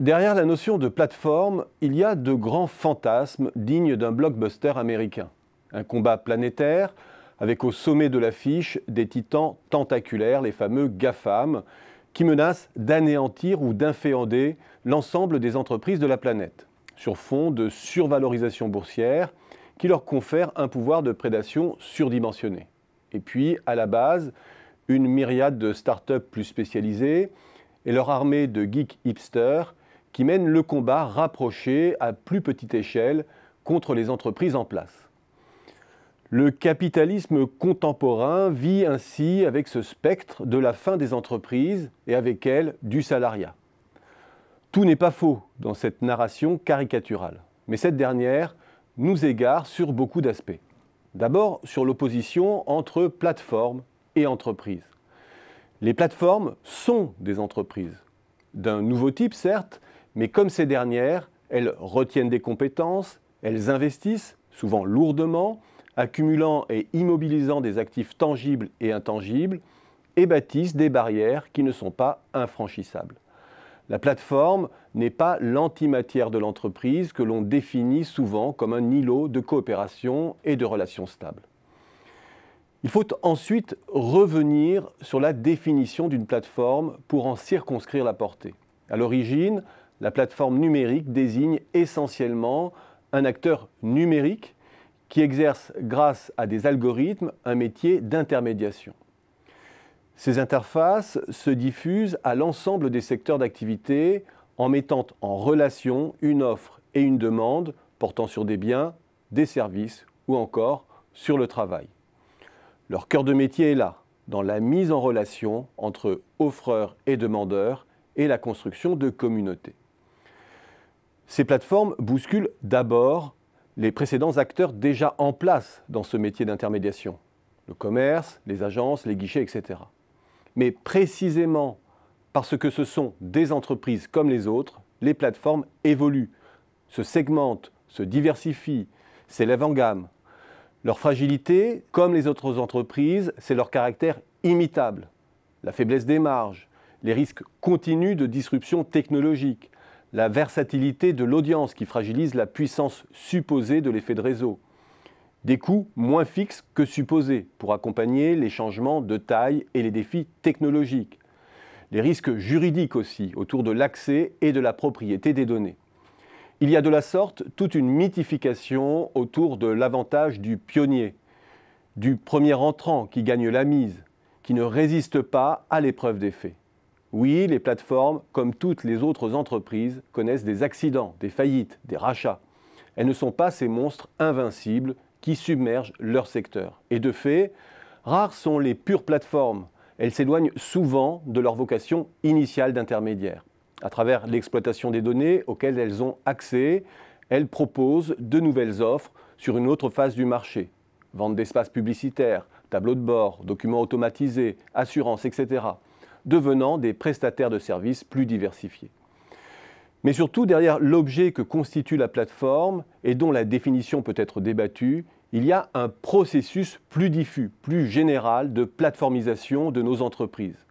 Derrière la notion de plateforme, il y a de grands fantasmes dignes d'un blockbuster américain. Un combat planétaire, avec au sommet de l'affiche des titans tentaculaires, les fameux GAFAM, qui menacent d'anéantir ou d'inféander l'ensemble des entreprises de la planète, sur fond de survalorisation boursière qui leur confère un pouvoir de prédation surdimensionné. Et puis, à la base, une myriade de start-up plus spécialisées et leur armée de geeks hipsters qui mènent le combat rapproché à plus petite échelle contre les entreprises en place. Le capitalisme contemporain vit ainsi avec ce spectre de la fin des entreprises et avec elle du salariat. Tout n'est pas faux dans cette narration caricaturale, mais cette dernière nous égare sur beaucoup d'aspects. D'abord sur l'opposition entre plateforme et entreprise. Les plateformes sont des entreprises, d'un nouveau type certes, mais comme ces dernières, elles retiennent des compétences, elles investissent, souvent lourdement, accumulant et immobilisant des actifs tangibles et intangibles, et bâtissent des barrières qui ne sont pas infranchissables. La plateforme n'est pas l'antimatière de l'entreprise que l'on définit souvent comme un îlot de coopération et de relations stables. Il faut ensuite revenir sur la définition d'une plateforme pour en circonscrire la portée. À l'origine, la plateforme numérique désigne essentiellement un acteur numérique qui exerce grâce à des algorithmes un métier d'intermédiation. Ces interfaces se diffusent à l'ensemble des secteurs d'activité en mettant en relation une offre et une demande portant sur des biens, des services ou encore sur le travail. Leur cœur de métier est là, dans la mise en relation entre offreurs et demandeurs et la construction de communautés. Ces plateformes bousculent d'abord les précédents acteurs déjà en place dans ce métier d'intermédiation, le commerce, les agences, les guichets, etc. Mais précisément parce que ce sont des entreprises comme les autres, les plateformes évoluent, se segmentent, se diversifient, s'élèvent en gamme. Leur fragilité, comme les autres entreprises, c'est leur caractère imitable, la faiblesse des marges, les risques continus de disruption technologique, la versatilité de l'audience qui fragilise la puissance supposée de l'effet de réseau, des coûts moins fixes que supposés pour accompagner les changements de taille et les défis technologiques, les risques juridiques aussi autour de l'accès et de la propriété des données. Il y a de la sorte toute une mythification autour de l'avantage du pionnier, du premier entrant qui gagne la mise, qui ne résiste pas à l'épreuve des faits. Oui, les plateformes, comme toutes les autres entreprises, connaissent des accidents, des faillites, des rachats. Elles ne sont pas ces monstres invincibles qui submergent leur secteur. Et de fait, rares sont les pures plateformes. Elles s'éloignent souvent de leur vocation initiale d'intermédiaire. À travers l'exploitation des données auxquelles elles ont accès, elles proposent de nouvelles offres sur une autre phase du marché. Vente d'espaces publicitaires, tableaux de bord, documents automatisés, assurances, etc devenant des prestataires de services plus diversifiés. Mais surtout, derrière l'objet que constitue la plateforme et dont la définition peut être débattue, il y a un processus plus diffus, plus général de plateformisation de nos entreprises.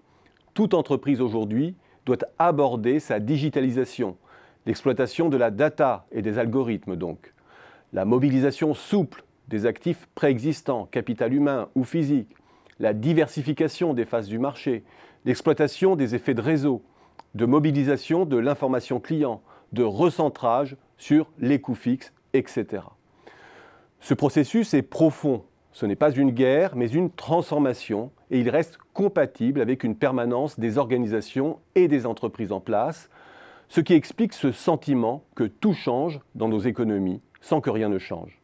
Toute entreprise aujourd'hui doit aborder sa digitalisation, l'exploitation de la data et des algorithmes donc, la mobilisation souple des actifs préexistants, capital humain ou physique, la diversification des phases du marché, l'exploitation des effets de réseau, de mobilisation de l'information client, de recentrage sur les coûts fixes, etc. Ce processus est profond. Ce n'est pas une guerre, mais une transformation, et il reste compatible avec une permanence des organisations et des entreprises en place, ce qui explique ce sentiment que tout change dans nos économies sans que rien ne change.